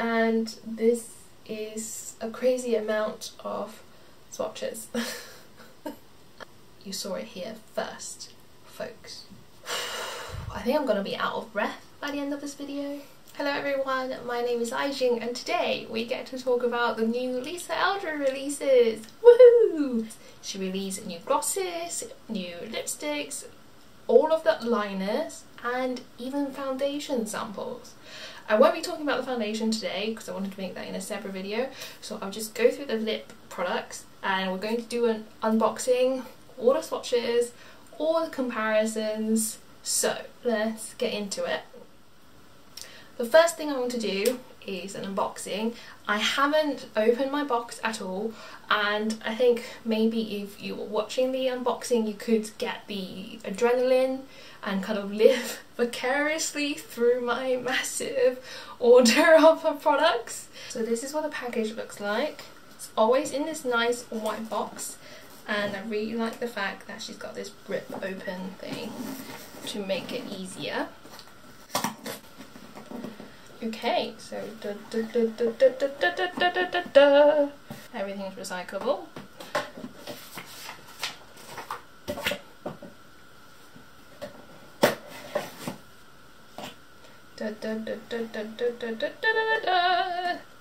and this is a crazy amount of swatches. you saw it here first, folks. I think I'm gonna be out of breath by the end of this video. Hello everyone, my name is Aijing and today we get to talk about the new Lisa Eldridge releases. Woohoo! She released new glosses, new lipsticks, all of the liners and even foundation samples. I won't be talking about the foundation today because I wanted to make that in a separate video so I'll just go through the lip products and we're going to do an unboxing, all the swatches, all the comparisons so let's get into it. The first thing I want to do is an unboxing. I haven't opened my box at all and I think maybe if you were watching the unboxing you could get the adrenaline and kind of live vicariously through my massive order of products. So this is what the package looks like. It's always in this nice white box and I really like the fact that she's got this rip open thing to make it easier. Okay, so da, da, da, everything is recyclable.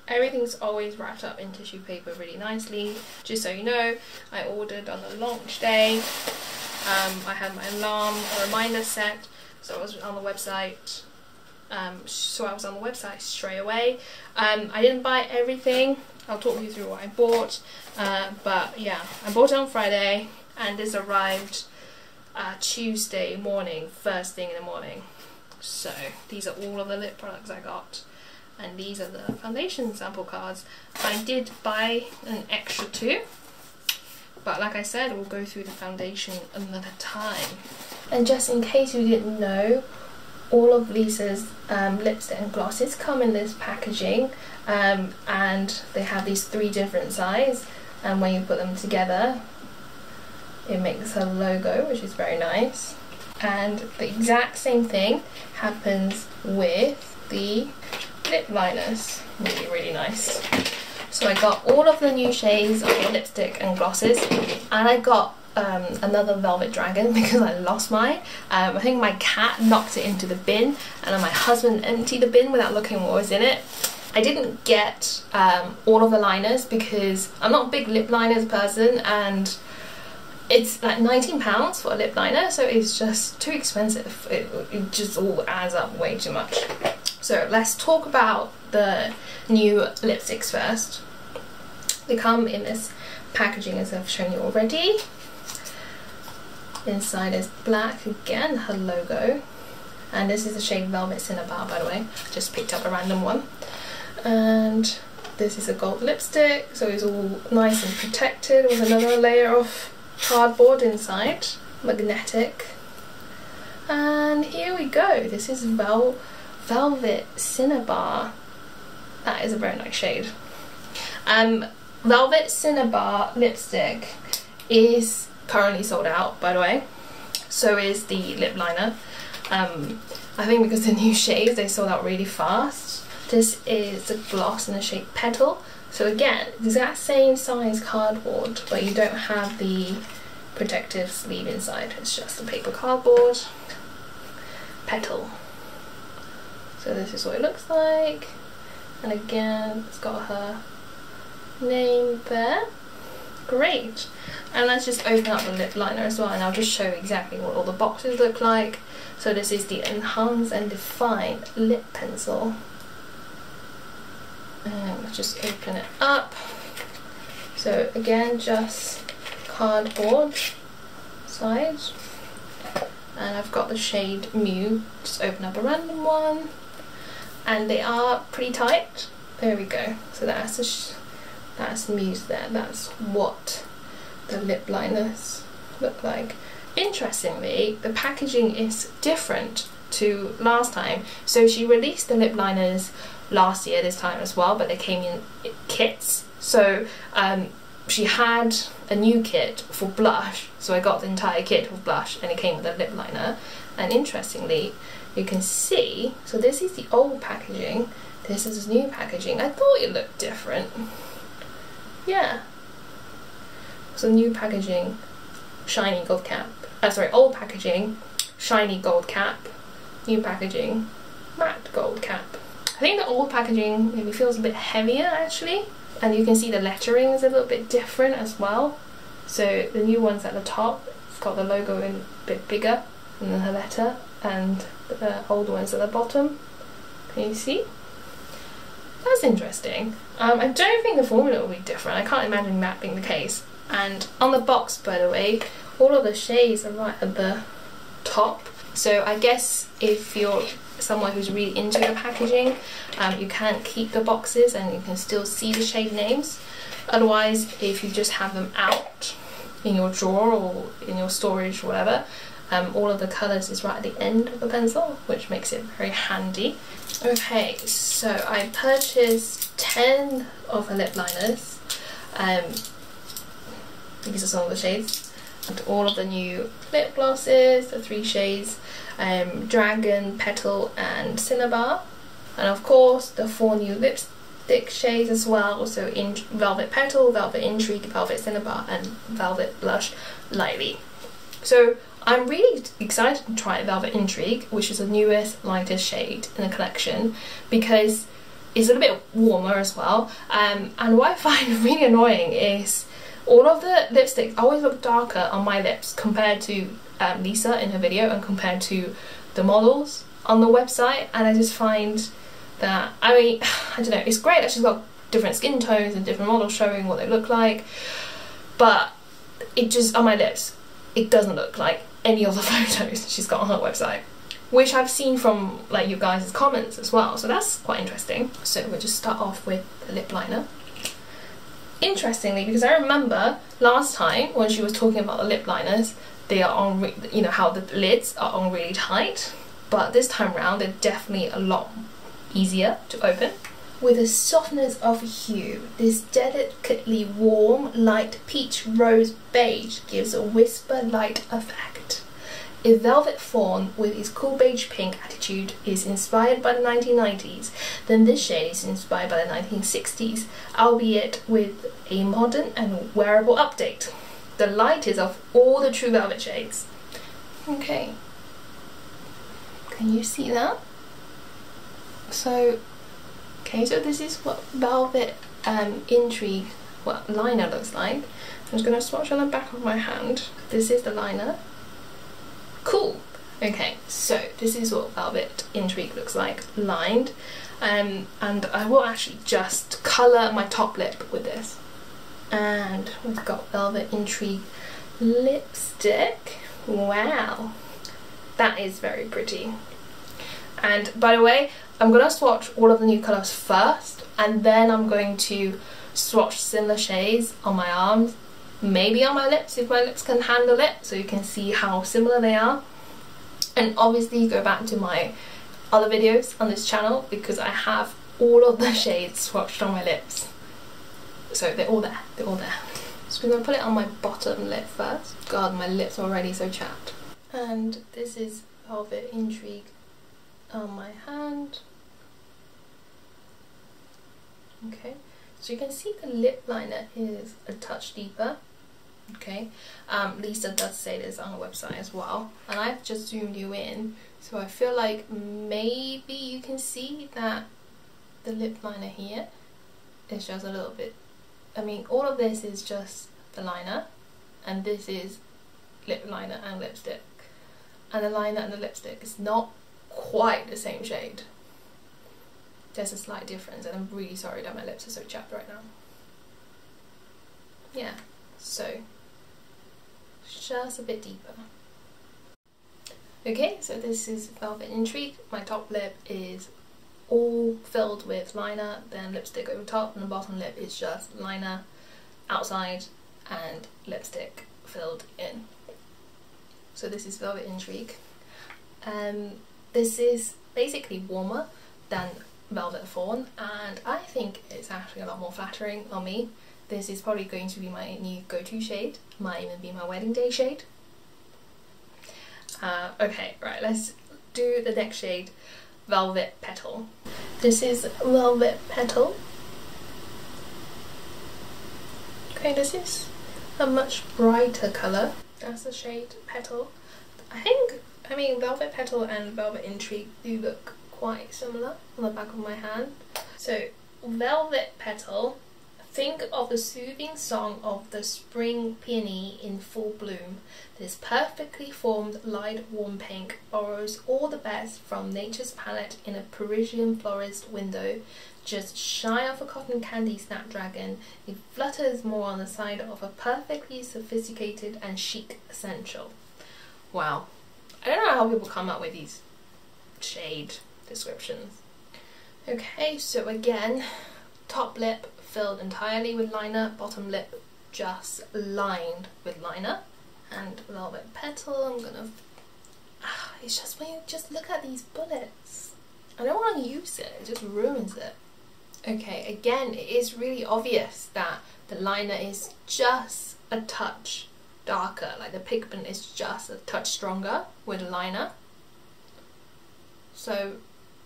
Everything's always wrapped up in tissue paper really nicely. Just so you know, I ordered on the launch day. Um, I had my alarm, reminder set, so I was on the website um, so I was on the website straight away. Um, I didn't buy everything. I'll talk you through what I bought. Uh, but yeah, I bought it on Friday and this arrived uh, Tuesday morning, first thing in the morning. So these are all of the lip products I got. And these are the foundation sample cards. I did buy an extra two. But like I said, we'll go through the foundation another time. And just in case you didn't know, all of Lisa's um, lipstick and glosses come in this packaging um, and they have these three different sizes and when you put them together it makes a logo which is very nice and the exact same thing happens with the lip liners really really nice so I got all of the new shades of lipstick and glosses and I got um, another Velvet Dragon because I lost mine. Um, I think my cat knocked it into the bin and my husband emptied the bin without looking what was in it. I didn't get um, all of the liners because I'm not a big lip liners person and it's like 19 pounds for a lip liner so it's just too expensive. It, it just all adds up way too much. So let's talk about the new lipsticks first. They come in this packaging as I've shown you already. Inside is black again, her logo. And this is the shade Velvet Cinnabar, by the way. Just picked up a random one. And this is a gold lipstick, so it's all nice and protected with another layer of cardboard inside, magnetic. And here we go. This is Vel Velvet Cinnabar. That is a very nice shade. Um, Velvet Cinnabar lipstick is currently sold out by the way so is the lip liner um, I think because the new shades they sold out really fast this is a gloss in the shade petal so again the exact same size cardboard but you don't have the protective sleeve inside. It's just a paper cardboard. Petal. So this is what it looks like. And again it's got her name there. Great. And let's just open up the lip liner as well and I'll just show exactly what all the boxes look like. So this is the enhance and define lip pencil and let's just open it up. So again just cardboard size and I've got the shade Muse. Just open up a random one. And they are pretty tight. There we go. So that's the that's Muse there, that's what the lip liners look like. Interestingly, the packaging is different to last time. So she released the lip liners last year this time as well, but they came in kits. So um, she had a new kit for blush, so I got the entire kit of blush and it came with a lip liner. And interestingly, you can see, so this is the old packaging, this is new packaging. I thought it looked different. Yeah. So new packaging, shiny gold cap. Uh, sorry, old packaging, shiny gold cap. New packaging, matte gold cap. I think the old packaging maybe feels a bit heavier actually. And you can see the lettering is a little bit different as well. So the new one's at the top, it's got the logo in a bit bigger than the letter and the old one's at the bottom. Can you see? That's interesting. Um, I don't think the formula will be different. I can't imagine that being the case. And on the box, by the way, all of the shades are right at the top. So I guess if you're someone who's really into the packaging, um, you can keep the boxes and you can still see the shade names. Otherwise, if you just have them out in your drawer or in your storage, whatever, um, all of the colours is right at the end of the pencil, which makes it very handy. Okay, so I purchased 10 of her lip liners. Um, these are some of the shades. All of the new lip glosses, the three shades, um, Dragon, Petal and Cinnabar. And of course the four new lipstick shades as well, so in Velvet Petal, Velvet Intrigue, Velvet Cinnabar and Velvet Blush Lightly. So I'm really excited to try Velvet Intrigue, which is the newest, lightest shade in the collection, because it's a little bit warmer as well. Um, and what I find really annoying is all of the lipsticks always look darker on my lips compared to um, Lisa in her video and compared to the models on the website. And I just find that, I mean, I don't know, it's great that she's got different skin tones and different models showing what they look like, but it just, on my lips, it doesn't look like any of the photos she's got on her website which I've seen from like you guys' comments as well so that's quite interesting so we'll just start off with the lip liner interestingly because I remember last time when she was talking about the lip liners they are on you know how the lids are on really tight but this time around they're definitely a lot easier to open with a softness of hue, this delicately warm, light peach rose beige gives a whisper light effect. If Velvet Fawn with its cool beige pink attitude is inspired by the 1990s, then this shade is inspired by the 1960s, albeit with a modern and wearable update. The lightest of all the true velvet shades. Okay. Can you see that? So Okay, so this is what Velvet um, Intrigue what liner looks like. I'm just going to swatch on the back of my hand. This is the liner. Cool. Okay, so this is what Velvet Intrigue looks like, lined. Um, and I will actually just colour my top lip with this. And we've got Velvet Intrigue lipstick. Wow, that is very pretty. And by the way, I'm going to swatch all of the new colours first and then I'm going to swatch similar shades on my arms, maybe on my lips if my lips can handle it so you can see how similar they are. And obviously go back to my other videos on this channel because I have all of the shades swatched on my lips. So they're all there, they're all there. So we're going to put it on my bottom lip first. God, my lips are already so chapped. And this is Velvet Intrigue on my hand. Okay, so you can see the lip liner is a touch deeper. Okay, um, Lisa does say this on her website as well, and I've just zoomed you in, so I feel like maybe you can see that the lip liner here is just a little bit. I mean, all of this is just the liner, and this is lip liner and lipstick, and the liner and the lipstick is not quite the same shade there's a slight difference and I'm really sorry that my lips are so chapped right now. Yeah, so just a bit deeper. Okay, so this is Velvet Intrigue. My top lip is all filled with liner, then lipstick over top, and the bottom lip is just liner outside and lipstick filled in. So this is Velvet Intrigue. Um, this is basically warmer than Velvet Fawn and I think it's actually a lot more flattering on me. This is probably going to be my new go-to shade, might even be my wedding day shade. Uh, okay, right, let's do the next shade, Velvet Petal. This is Velvet Petal. Okay, this is a much brighter colour. That's the shade Petal. I think, I mean, Velvet Petal and Velvet Intrigue do look quite similar on the back of my hand. So, Velvet Petal Think of the soothing song of the spring peony in full bloom. This perfectly formed light warm pink borrows all the best from nature's palette in a Parisian florist window. Just shy of a cotton candy snapdragon, it flutters more on the side of a perfectly sophisticated and chic essential. Wow. I don't know how people come up with these shade descriptions. Okay, so again, top lip filled entirely with liner, bottom lip just lined with liner. And Velvet Petal, I'm gonna... Ah, it's just when you just look at these bullets. I don't want to use it, it just ruins it. Okay, again, it is really obvious that the liner is just a touch darker, like the pigment is just a touch stronger with liner. So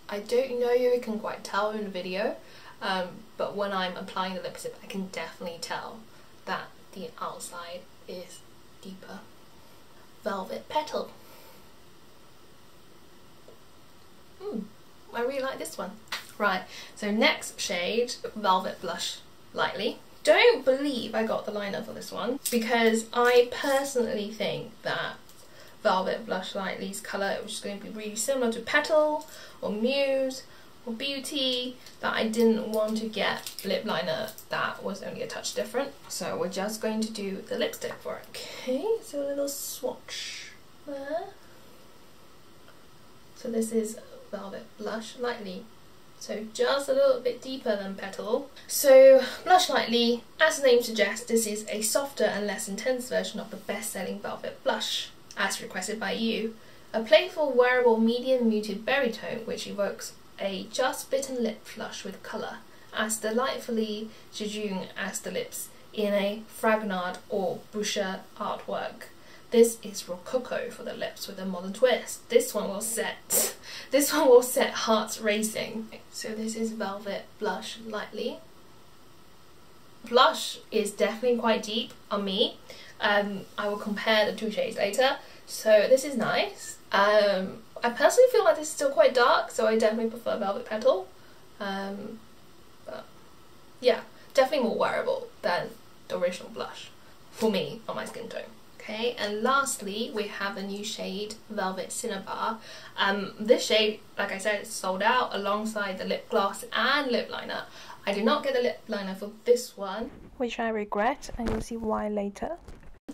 I don't know if you can quite tell in the video, um, but when I'm applying the lipstick I can definitely tell that the outside is deeper. Velvet Petal. Hmm, I really like this one. Right, so next shade, Velvet Blush Lightly. Don't believe I got the liner for this one because I personally think that Velvet Blush Lightly's colour is going to be really similar to Petal or Muse or Beauty that I didn't want to get lip liner that was only a touch different. So we're just going to do the lipstick for it. Okay, so a little swatch there. So this is Velvet Blush Lightly. So just a little bit deeper than Petal. So Blush Lightly, as the name suggests, this is a softer and less intense version of the best-selling Velvet Blush, as requested by you. A playful, wearable, medium muted berry tone which evokes a just bitten lip flush with colour, as delightfully jejune as the lips in a Fragonard or Boucher artwork. This is Rococo for the lips with a modern twist. This one will set this one will set hearts racing. So this is Velvet Blush Lightly. Blush is definitely quite deep on me. Um, I will compare the two shades later. So this is nice. Um, I personally feel like this is still quite dark, so I definitely prefer Velvet Petal. Um, but yeah, definitely more wearable than the original blush for me on my skin tone. Okay, and lastly, we have a new shade, Velvet Cinnabar. Um, this shade, like I said, is sold out alongside the lip gloss and lip liner. I did not get the lip liner for this one, which I regret, and you'll see why later.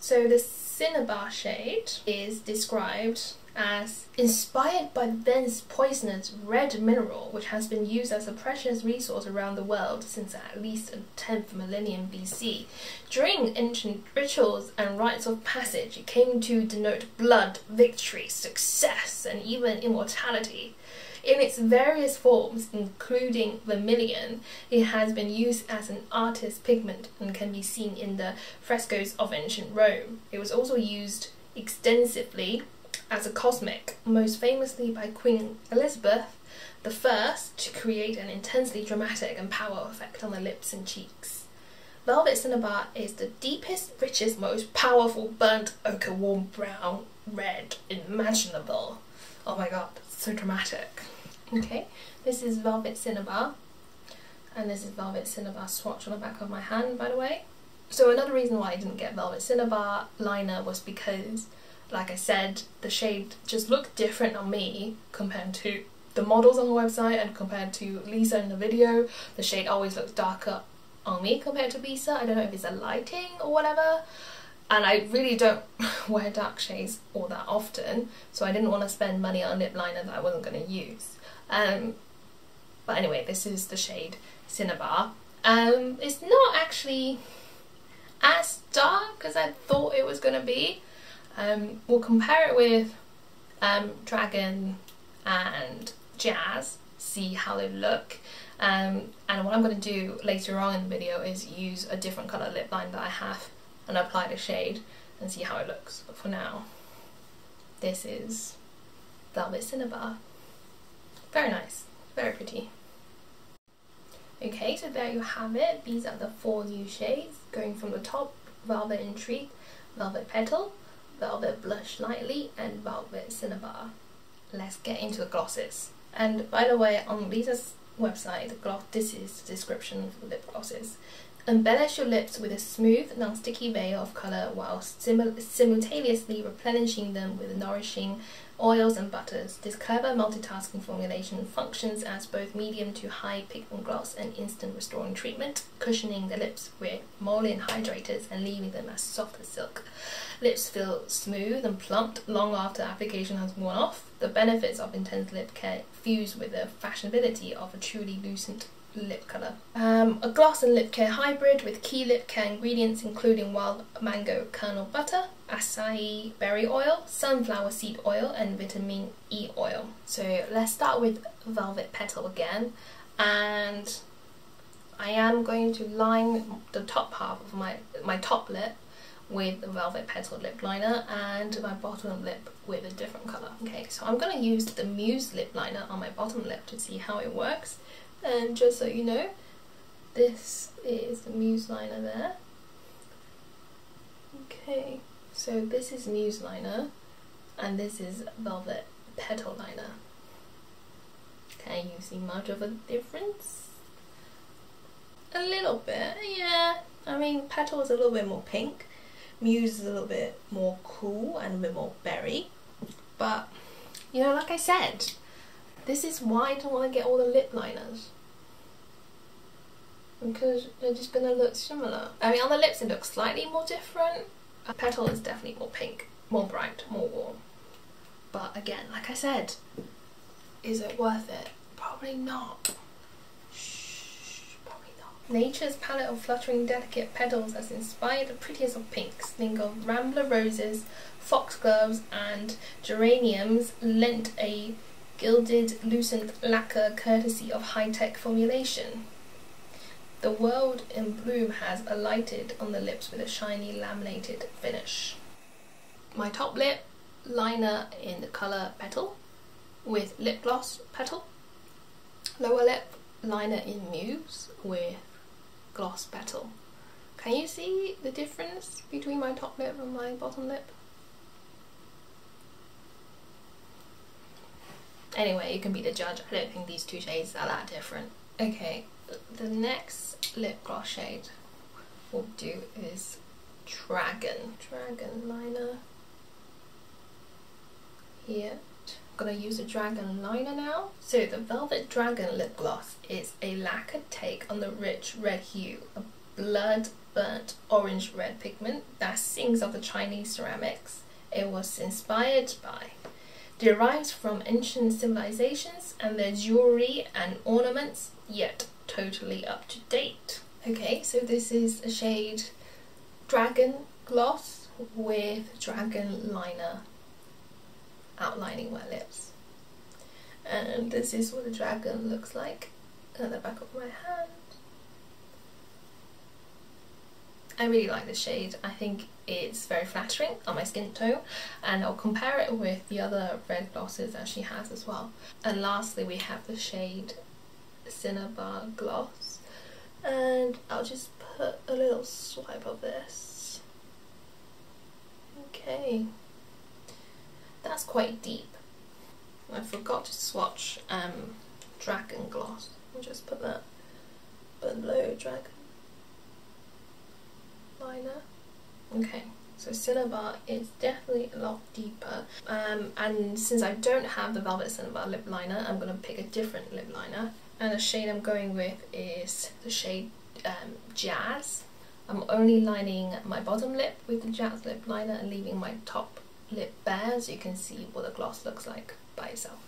So the Cinnabar shade is described as inspired by the poisonous red mineral which has been used as a precious resource around the world since at least the 10th millennium BC. During ancient rituals and rites of passage, it came to denote blood, victory, success, and even immortality. In its various forms, including vermilion, it has been used as an artist's pigment and can be seen in the frescoes of ancient Rome. It was also used extensively as a cosmic, most famously by Queen Elizabeth I to create an intensely dramatic and power effect on the lips and cheeks. Velvet Cinnabar is the deepest, richest, most powerful burnt ochre warm brown red imaginable. Oh my god, so dramatic. Okay, this is Velvet Cinnabar and this is Velvet Cinnabar swatch on the back of my hand by the way. So another reason why I didn't get Velvet Cinnabar liner was because like I said, the shade just looked different on me compared to the models on the website and compared to Lisa in the video. The shade always looks darker on me compared to Lisa. I don't know if it's a lighting or whatever. And I really don't wear dark shades all that often, so I didn't want to spend money on lip liner that I wasn't going to use. Um, but anyway, this is the shade Cinnabar. Um, it's not actually as dark as I thought it was going to be. Um, we'll compare it with um, Dragon and Jazz, see how they look. Um, and what I'm going to do later on in the video is use a different colour lip line that I have and apply the shade and see how it looks. But for now, this is Velvet Cinnabar. Very nice, very pretty. Okay, so there you have it. These are the four new shades going from the top, Velvet Intrigue, Velvet Petal, Velvet Blush Lightly and Velvet Cinnabar. Let's get into the glosses. And by the way, on Lisa's website, the gloss, this is the description for lip glosses. Embellish your lips with a smooth, non-sticky veil of colour while simultaneously replenishing them with nourishing oils and butters. This clever multitasking formulation functions as both medium to high pigment gloss and instant restoring treatment, cushioning the lips with emollient hydrators and leaving them as soft as silk. Lips feel smooth and plumped long after application has worn off. The benefits of intense lip care fuse with the fashionability of a truly lucent lip colour. Um, a gloss and lip care hybrid with key lip care ingredients including wild mango kernel butter, acai berry oil, sunflower seed oil and vitamin E oil. So let's start with Velvet Petal again and I am going to line the top half of my, my top lip with the Velvet Petal lip liner and my bottom lip with a different colour. Okay, so I'm going to use the Muse lip liner on my bottom lip to see how it works. And just so you know, this is the Muse liner there. Okay, so this is Muse liner and this is Velvet Petal liner. Can you see much of a difference? A little bit, yeah. I mean, Petal is a little bit more pink. Muse is a little bit more cool and a bit more berry. But, you know, like I said, this is why I don't want to get all the lip liners. Because they're just going to look similar. I mean, on the lips it looks slightly more different. A petal is definitely more pink, more bright, more warm. But again, like I said, is it worth it? Probably not. Nature's palette of fluttering delicate petals has inspired the prettiest of pinks. Think of rambler roses, foxgloves and geraniums lent a gilded lucent lacquer courtesy of high-tech formulation. The world in bloom has alighted on the lips with a shiny laminated finish. My top lip liner in the colour Petal with lip gloss Petal. Lower lip liner in Muse with gloss petal. Can you see the difference between my top lip and my bottom lip? Anyway, you can be the judge. I don't think these two shades are that different. Okay, the next lip gloss shade we'll do is Dragon. Dragon liner. Here. I'm gonna use a dragon liner now. So the Velvet Dragon lip gloss is a lacquered take on the rich red hue, a blood burnt orange red pigment that sings of the Chinese ceramics it was inspired by. Derives from ancient civilizations and their jewelry and ornaments, yet totally up to date. Okay, so this is a shade Dragon Gloss with Dragon Liner outlining my lips. And this is what the dragon looks like at the back of my hand. I really like this shade. I think it's very flattering on my skin tone and I'll compare it with the other red glosses that she has as well. And lastly we have the shade Cinnabar Gloss and I'll just put a little swipe of this. Okay that's quite deep. I forgot to swatch um, Dragon Gloss. I'll just put that below Dragon Okay, so Cinnabar is definitely a lot deeper. Um, and since I don't have the Velvet Cinnabar lip liner, I'm going to pick a different lip liner. And the shade I'm going with is the shade um, Jazz. I'm only lining my bottom lip with the Jazz lip liner and leaving my top lip bare so you can see what the gloss looks like by itself.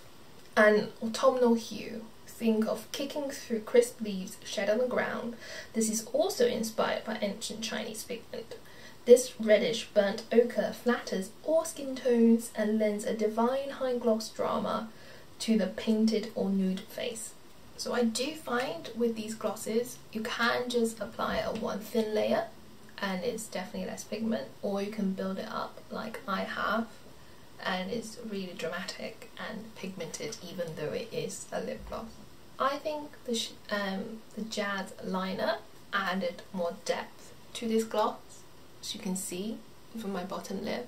An autumnal hue. Think of kicking through crisp leaves shed on the ground. This is also inspired by ancient Chinese pigment. This reddish burnt ochre flatters all skin tones and lends a divine high gloss drama to the painted or nude face. So I do find with these glosses you can just apply a one thin layer and it's definitely less pigment or you can build it up like I have and it's really dramatic and pigmented even though it is a lip gloss. I think the, um, the Jazz liner added more depth to this gloss as you can see from my bottom lip.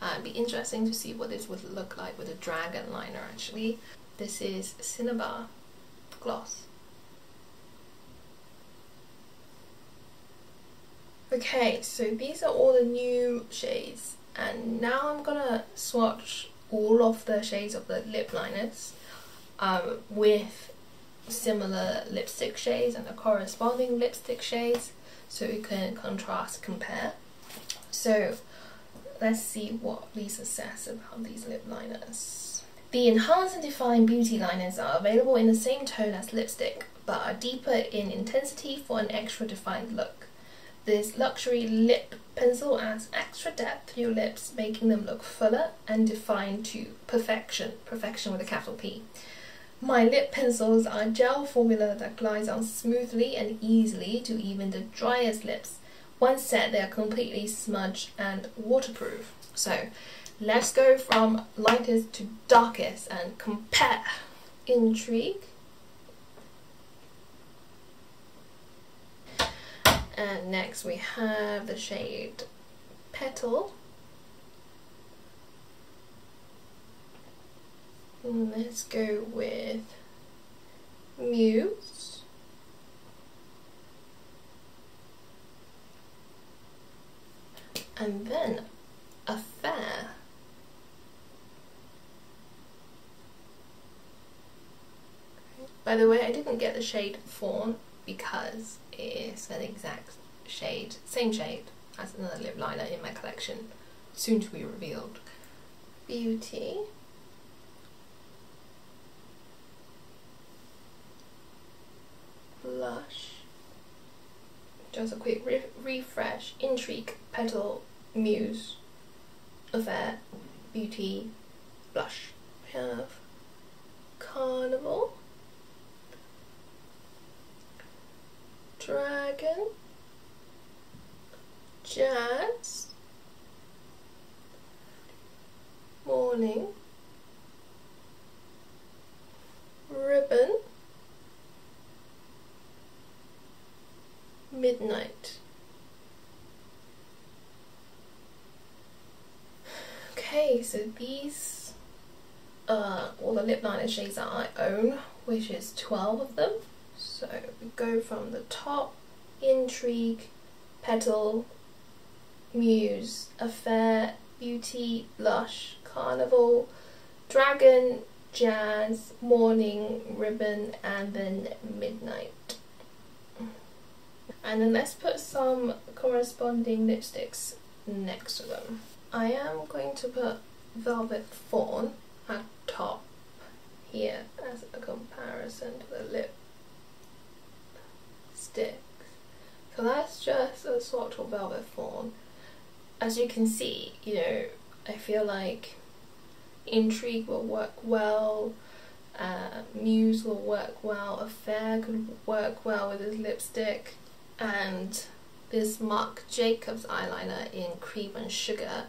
Uh, it'd be interesting to see what this would look like with a dragon liner actually. This is Cinnabar gloss. Okay, so these are all the new shades and now I'm gonna swatch all of the shades of the lip liners um, with similar lipstick shades and the corresponding lipstick shades so we can contrast compare. So let's see what Lisa says about these lip liners. The Enhance and Define beauty liners are available in the same tone as lipstick but are deeper in intensity for an extra defined look. This luxury lip pencil adds extra depth to your lips, making them look fuller and defined to perfection, perfection with a capital P. My lip pencils are gel formula that glides on smoothly and easily to even the driest lips. Once set, they are completely smudge and waterproof. So, let's go from lightest to darkest and compare. Intrigue And next we have the shade Petal. Let's go with Muse. And then Affair. By the way, I didn't get the shade Fawn because it's an exact shade, same shade as another lip liner in my collection, soon to be revealed. Beauty. Blush. Just a quick re refresh. Intrigue, Petal, Muse, Affair, Beauty, Blush. We have Carnival. dragon, jazz, morning, ribbon, midnight. Okay, so these uh, are all the lip liner shades that I own, which is 12 of them. So we go from the top, intrigue, petal, muse, affair, beauty, blush, carnival, dragon, jazz, morning, ribbon, and then midnight. And then let's put some corresponding lipsticks next to them. I am going to put Velvet Fawn at top here as a comparison to the lip sticks. So that's just a sort of velvet fawn. As you can see, you know, I feel like intrigue will work well, uh, Muse will work well, Affair could work well with this lipstick, and this Marc Jacobs eyeliner in Cream and Sugar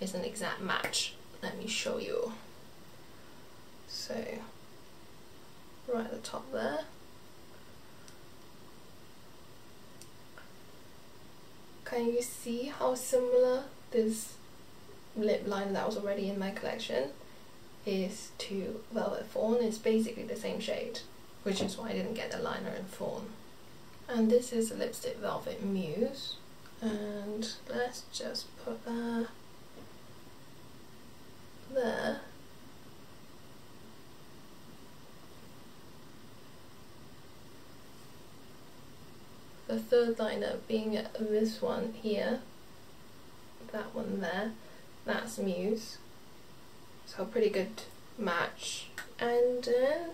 is an exact match. Let me show you. So, right at the top there. Can you see how similar this lip liner that was already in my collection is to Velvet Fawn? It's basically the same shade, which is why I didn't get the liner in Fawn. And this is a lipstick Velvet Muse. And let's just put that there. the third liner being this one here, that one there, that's Muse. So a pretty good match. And then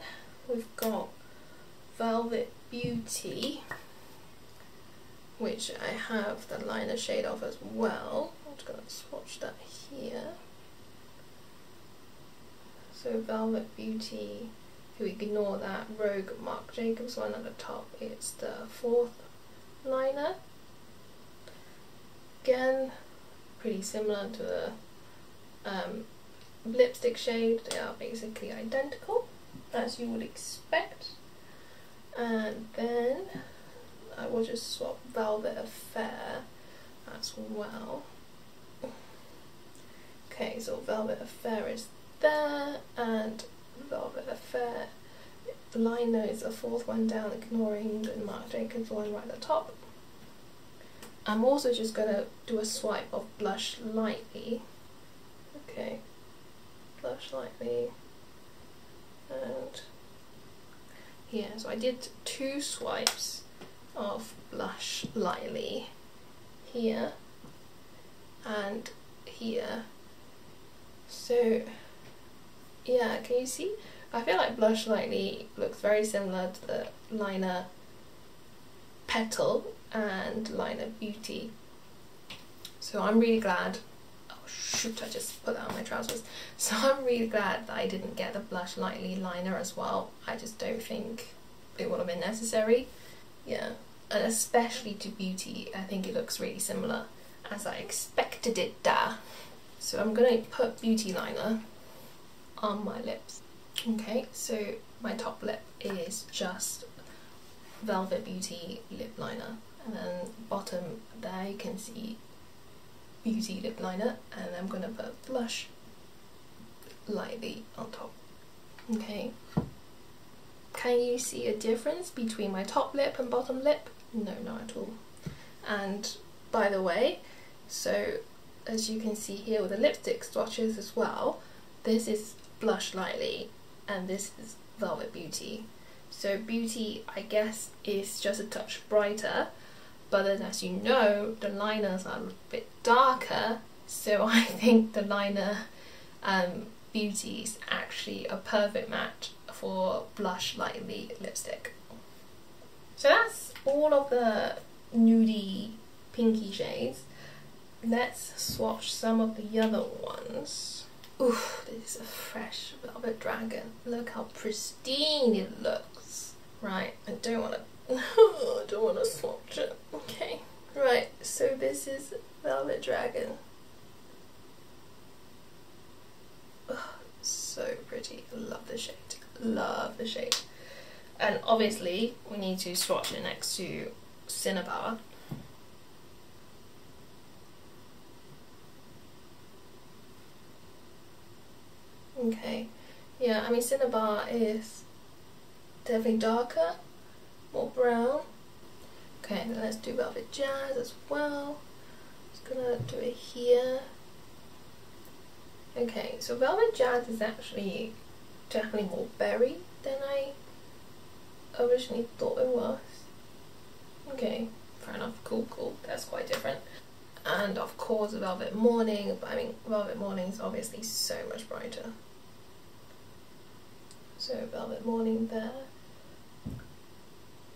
we've got Velvet Beauty, which I have the liner shade of as well. I'm just going to swatch that here. So Velvet Beauty, if ignore that Rogue Marc Jacobs one at the top, it's the fourth liner. Again, pretty similar to the um, lipstick shade. They are basically identical, as you would expect. And then I will just swap Velvet Affair as well. Okay, so Velvet Affair is there, and Velvet Affair The liner is the fourth one down, ignoring the Marc Jacobs one right at the top. I'm also just gonna do a swipe of blush lightly. Okay, blush lightly, and yeah, so I did two swipes of blush lightly here and here. So yeah, can you see? I feel like Blush Lightly looks very similar to the liner Petal and liner Beauty. So I'm really glad, oh shoot I just put that on my trousers. So I'm really glad that I didn't get the Blush Lightly liner as well. I just don't think it would have been necessary. Yeah, and especially to Beauty, I think it looks really similar as I expected it da. So I'm going to put Beauty liner on my lips. Okay, so my top lip is just Velvet Beauty lip liner and then bottom there you can see Beauty lip liner and I'm going to put blush lightly on top. Okay, can you see a difference between my top lip and bottom lip? No, not at all. And by the way, so as you can see here with the lipstick swatches as well, this is Blush Lightly and this is Velvet Beauty. So Beauty, I guess, is just a touch brighter, but then as you know, the liners are a bit darker, so I think the liner um, Beauty is actually a perfect match for Blush Lightly lipstick. So that's all of the nudie pinky shades. Let's swatch some of the other ones. Ooh, this is a fresh Velvet Dragon. Look how pristine it looks. Right, I don't want to. I don't want to swatch it. Okay. Right, so this is Velvet Dragon. So pretty. Love the shade. Love the shade. And obviously, we need to swatch it next to Cinnabar. Okay, yeah, I mean Cinnabar is definitely darker, more brown. Okay, let's do Velvet Jazz as well. Just gonna do it here. Okay, so Velvet Jazz is actually definitely more berry than I originally thought it was. Okay, fair enough, cool, cool, that's quite different. And of course Velvet Morning, but I mean Velvet Morning is obviously so much brighter. So Velvet Morning there.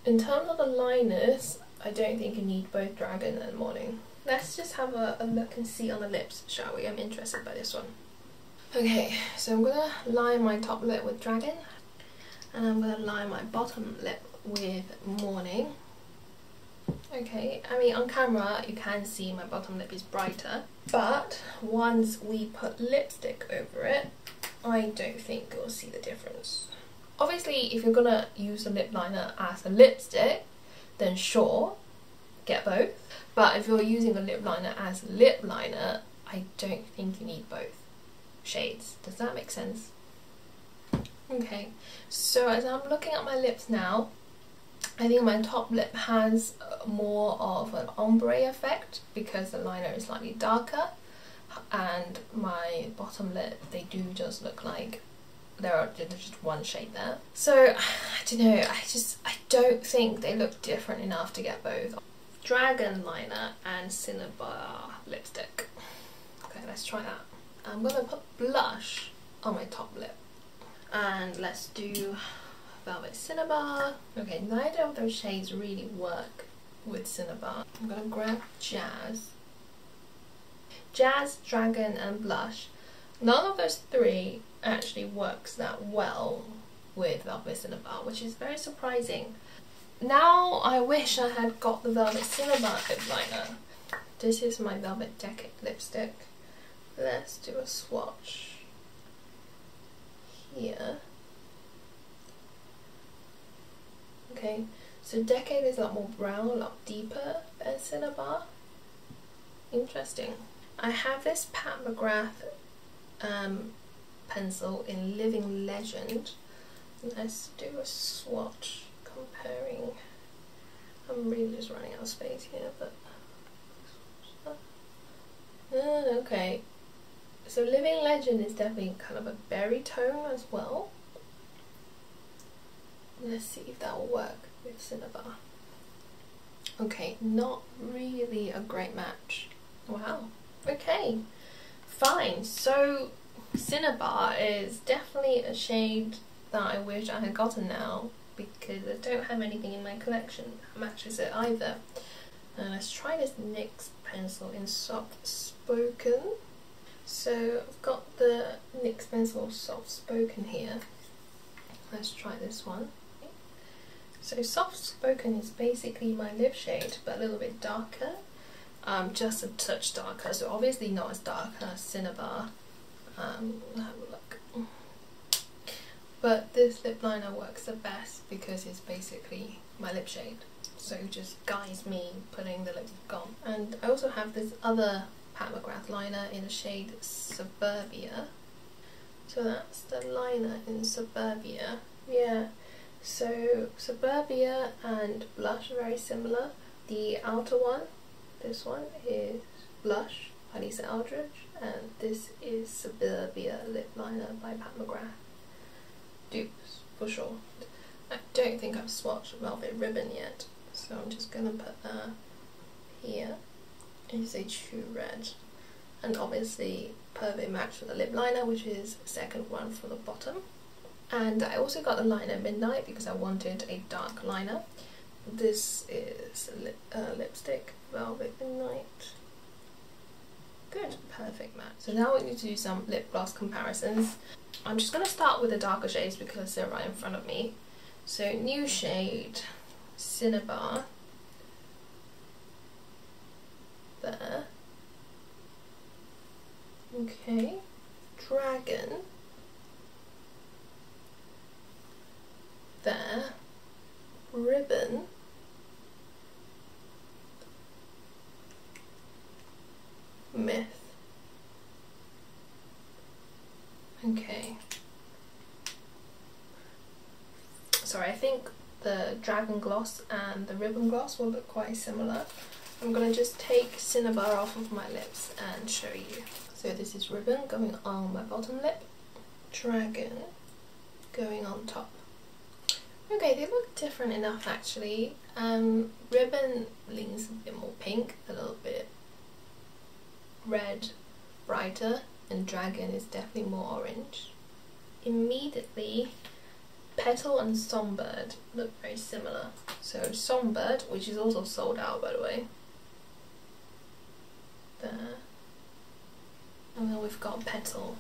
In terms of the liners, I don't think you need both Dragon and Morning. Let's just have a, a look and see on the lips, shall we? I'm interested by this one. Okay, so I'm gonna line my top lip with Dragon and I'm gonna line my bottom lip with Morning. Okay, I mean on camera you can see my bottom lip is brighter, but once we put lipstick over it, I don't think you'll see the difference. Obviously, if you're gonna use a lip liner as a lipstick, then sure, get both. But if you're using a lip liner as a lip liner, I don't think you need both shades. Does that make sense? Okay, so as I'm looking at my lips now, I think my top lip has more of an ombre effect because the liner is slightly darker and my bottom lip they do just look like there are just one shade there. So I don't know, I just I don't think they look different enough to get both. Dragon liner and Cinnabar lipstick. Okay, let's try that. I'm gonna put blush on my top lip. And let's do Velvet Cinnabar. Okay, neither of those shades really work with Cinnabar. I'm gonna grab Jazz Jazz, Dragon and Blush. None of those three actually works that well with Velvet Cinnabar, which is very surprising. Now I wish I had got the Velvet Cinnabar lip liner. This is my Velvet Decade lipstick. Let's do a swatch. Here. Okay, so Decade is a lot more brown, a lot deeper than Cinnabar. Interesting. I have this Pat McGrath um, pencil in Living Legend. Let's do a swatch comparing. I'm really just running out of space here, but. Uh, okay, so Living Legend is definitely kind of a berry tone as well. Let's see if that will work with Cinnabar. Okay, not really a great match. Wow. Okay, fine. So Cinnabar is definitely a shade that I wish I had gotten now because I don't have anything in my collection that matches it either. Uh, let's try this NYX pencil in Soft Spoken. So I've got the NYX pencil Soft Spoken here. Let's try this one. So Soft Spoken is basically my lip shade but a little bit darker. Um, just a touch darker, so obviously not as dark as Cinnabar. Um, we'll have a look. But this lip liner works the best because it's basically my lip shade. So just guides me putting the lipstick on. And I also have this other Pat McGrath liner in the shade Suburbia. So that's the liner in Suburbia. Yeah, so Suburbia and Blush are very similar. The outer one, this one is Blush by Lisa Eldridge and this is Suburbia lip liner by Pat McGrath. Dupes, for sure. I don't think I've swatched Velvet Ribbon yet, so I'm just going to put that here is a true red. And obviously perfect match for the lip liner which is second one from the bottom. And I also got the liner Midnight because I wanted a dark liner. This is lip, uh, lipstick Velvet Midnight. Good perfect match. So now we need to do some lip gloss comparisons. I'm just going to start with the darker shades because they're right in front of me. So new shade Cinnabar there. Okay, dragon. There. Ribbon. Myth. Okay. Sorry, I think the dragon gloss and the ribbon gloss will look quite similar. I'm to just take Cinnabar off of my lips and show you. So this is ribbon going on my bottom lip, dragon going on top. Okay, they look different enough actually. Um, ribbon leans a bit more pink, a little bit red, brighter, and dragon is definitely more orange. Immediately, Petal and Songbird look very similar. So Songbird, which is also sold out by the way, there. And then we've got Petal.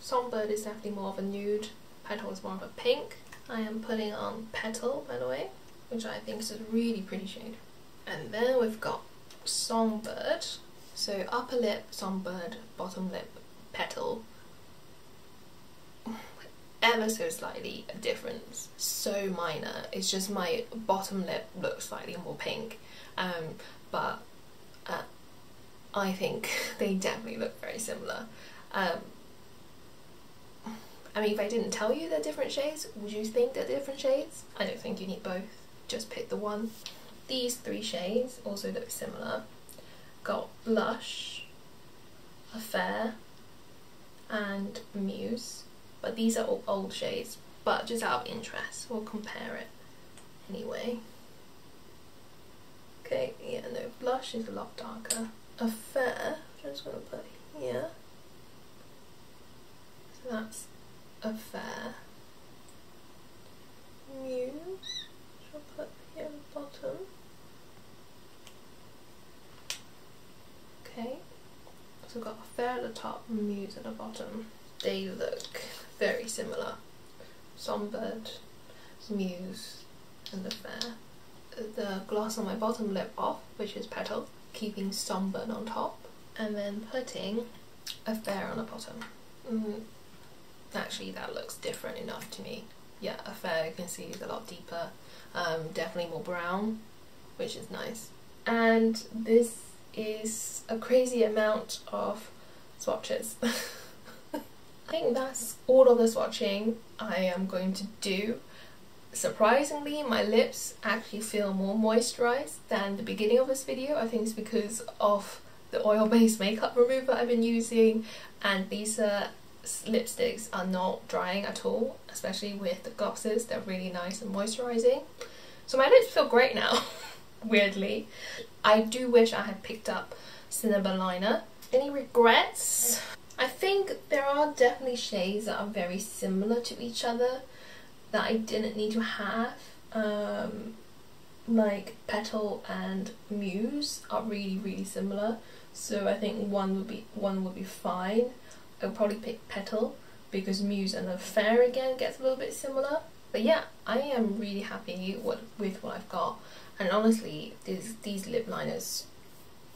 Songbird is definitely more of a nude, Petal is more of a pink. I am putting on Petal by the way, which I think is a really pretty shade. And then we've got Songbird. So upper lip, Songbird, bottom lip, Petal ever so slightly a difference. So minor. It's just my bottom lip looks slightly more pink. Um, but uh, I think they definitely look very similar. Um, I mean, if I didn't tell you they're different shades, would you think they're different shades? I don't think you need both. Just pick the one. These three shades also look similar. Got Blush, Affair, and Muse but these are all old shades but just out of interest we'll compare it anyway. Okay yeah no blush is a lot darker. A affair I'm just gonna put here. So that's a affair muse I'll put here at the bottom? Okay so we've got affair at the top muse at the bottom. They look very similar. Songbird, Muse and Affair. The gloss on my bottom lip off, which is Petal, keeping Songbird on top. And then putting Affair on the bottom. Mm, actually, that looks different enough to me. Yeah, Affair you can see is a lot deeper, um, definitely more brown, which is nice. And this is a crazy amount of swatches. I think that's all of the swatching I am going to do. Surprisingly, my lips actually feel more moisturized than the beginning of this video. I think it's because of the oil-based makeup remover I've been using and these uh, lipsticks are not drying at all, especially with the glosses. They're really nice and moisturizing. So my lips feel great now, weirdly. I do wish I had picked up Cinnabar Liner. Any regrets? I think there are definitely shades that are very similar to each other that I didn't need to have. Um, like Petal and Muse are really really similar so I think one would be one would be fine. I would probably pick Petal because Muse and the Fair again gets a little bit similar. But yeah, I am really happy with, with what I've got and honestly these, these lip liners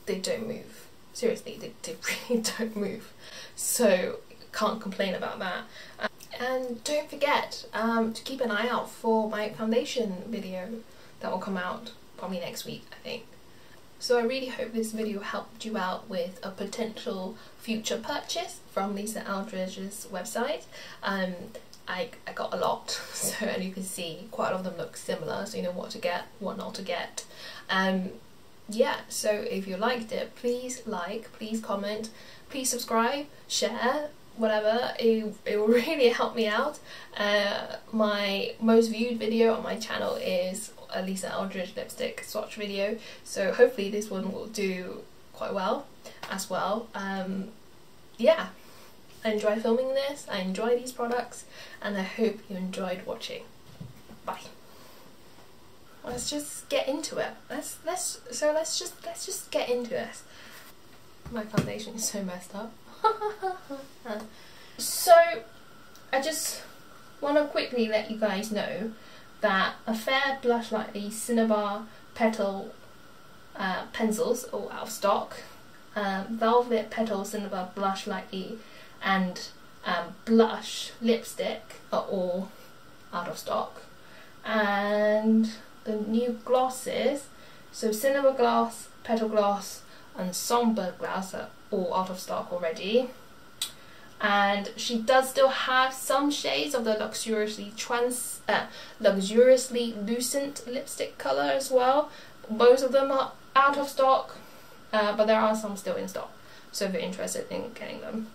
they don't move. Seriously, they, they really don't move. So can't complain about that. Um, and don't forget um, to keep an eye out for my foundation video that will come out probably next week I think. So I really hope this video helped you out with a potential future purchase from Lisa Eldridge's website. Um, I, I got a lot, so and you can see quite a lot of them look similar, so you know what to get, what not to get. Um, yeah, so if you liked it, please like, please comment, please subscribe, share, whatever, it, it will really help me out. Uh, my most viewed video on my channel is a Lisa Eldridge lipstick swatch video, so hopefully this one will do quite well as well. Um, yeah, I enjoy filming this, I enjoy these products, and I hope you enjoyed watching. Bye. Let's just get into it. Let's let's so let's just let's just get into this. My foundation is so messed up. so I just want to quickly let you guys know that Affair blush like the Cinnabar Petal uh, pencils all out of stock. Um, Velvet Petal Cinnabar Blush Lightly and um, Blush Lipstick are all out of stock. And the new glosses, so Cinnabar glass, Petal glass and Songbird glass are all out of stock already. And she does still have some shades of the luxuriously trans uh, luxuriously lucent lipstick color as well. Both of them are out of stock uh, but there are some still in stock. So if you're interested in getting them